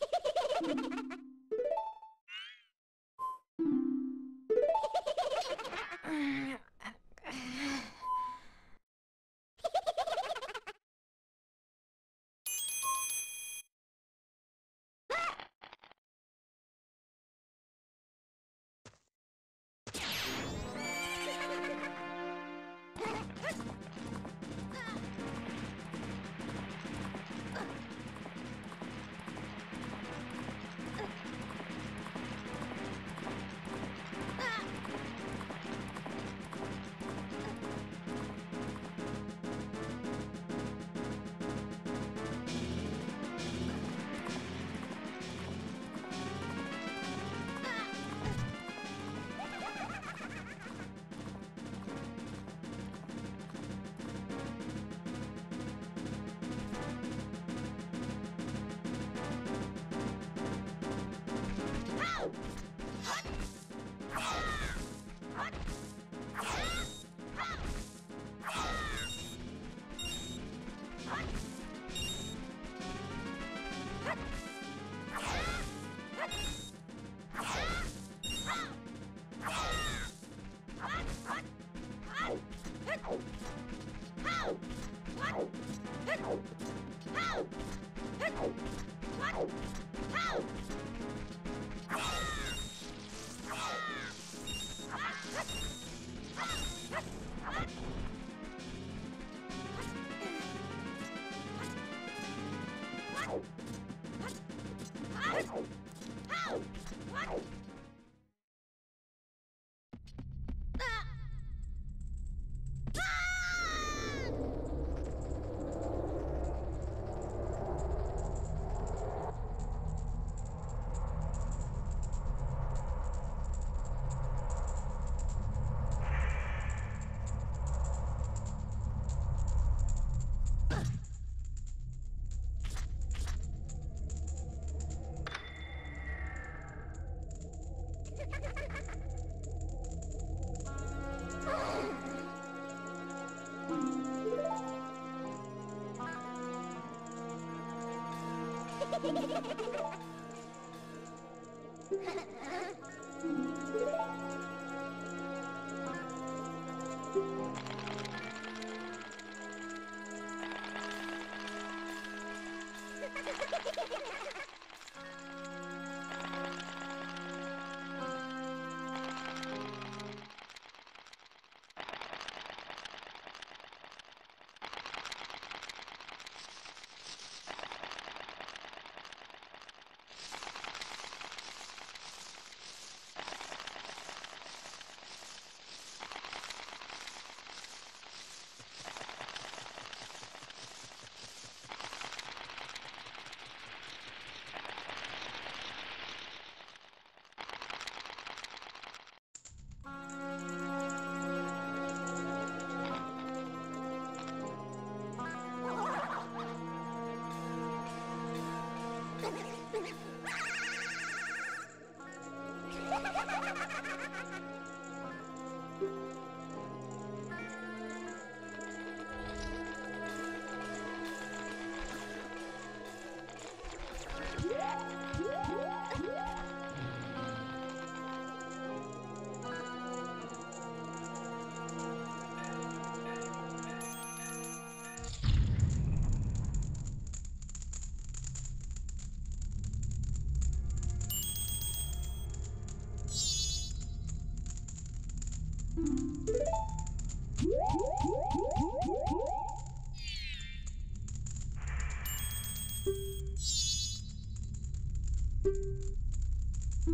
Ha ha ha ha! Ha ha ha!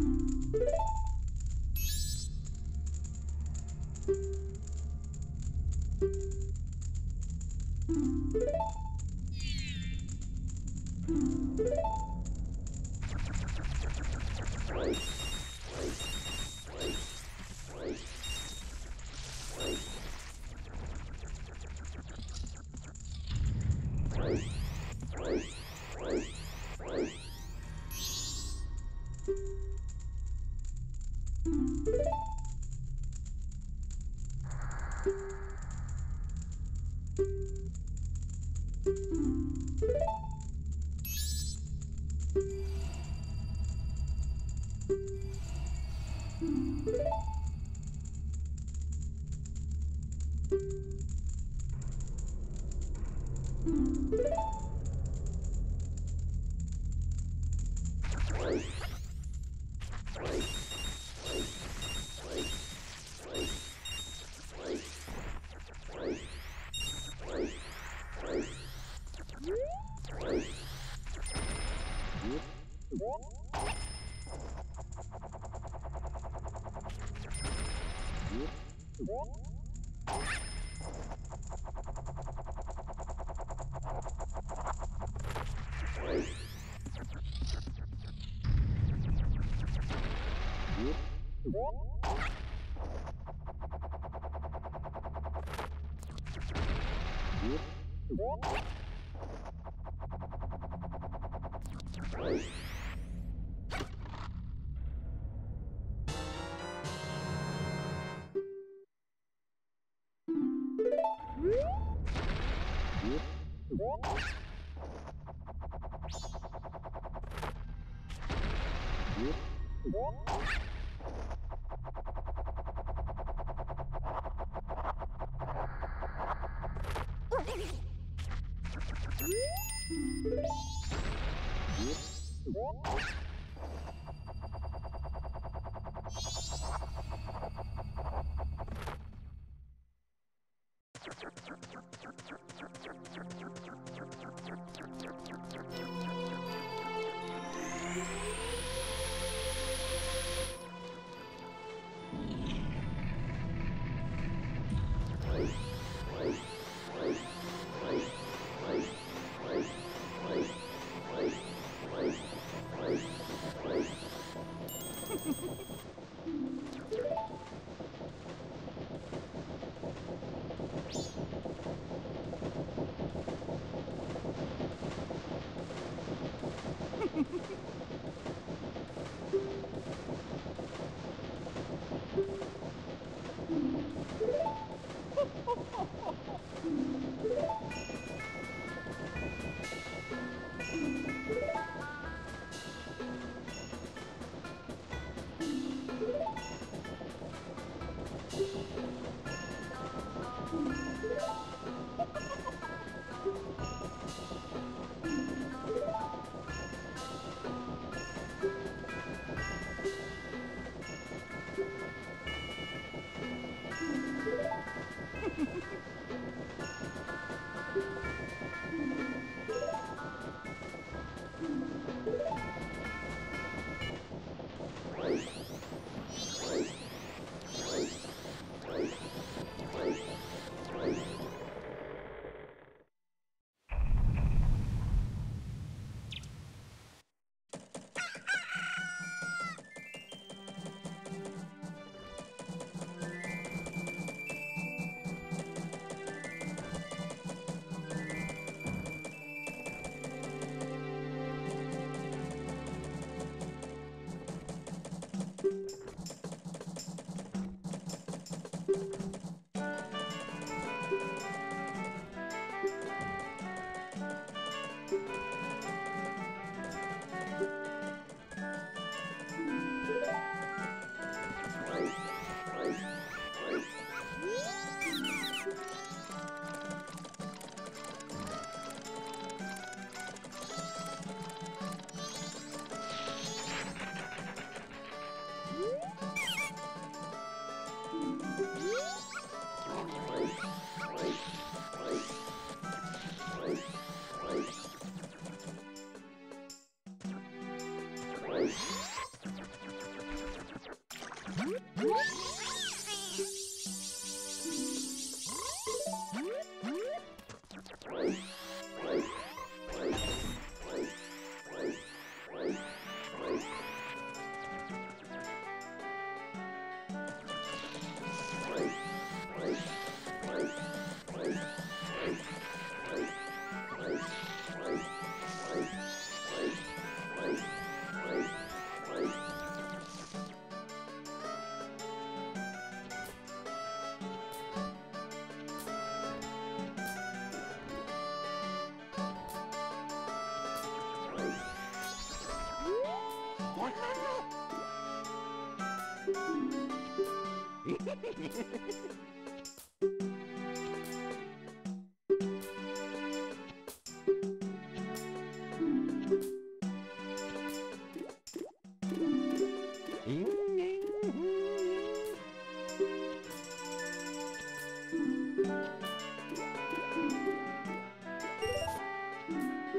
Thank you Thank you. Whoop. What?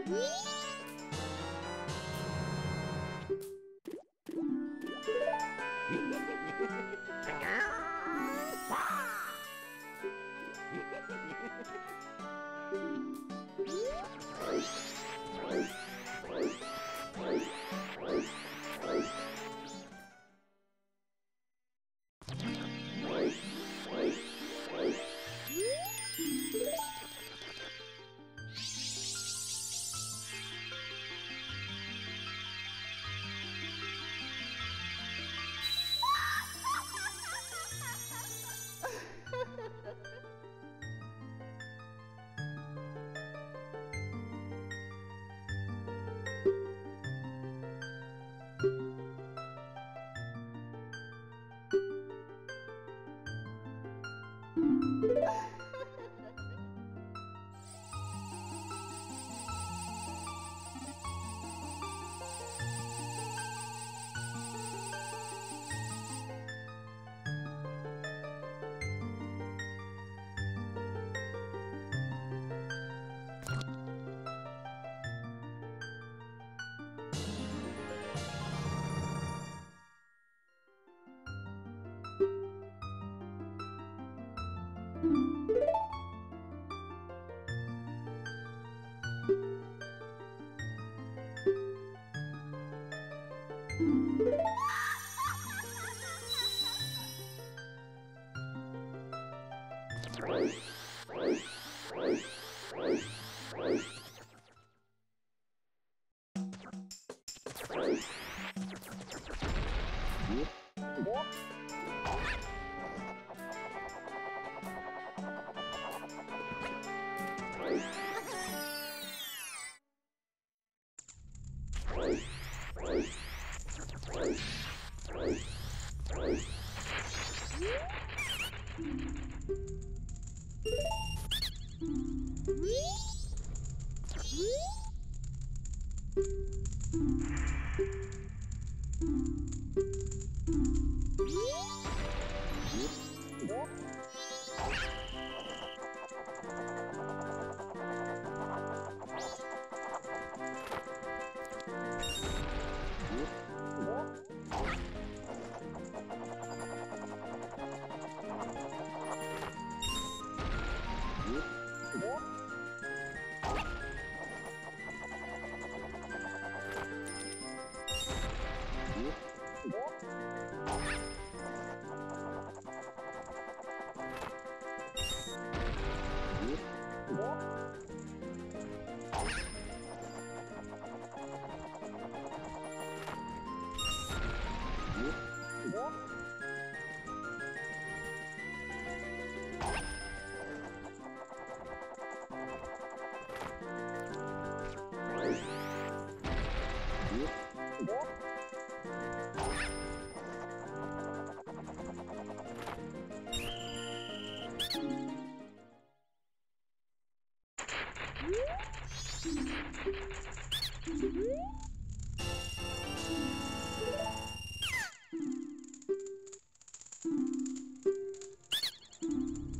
え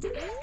Okay.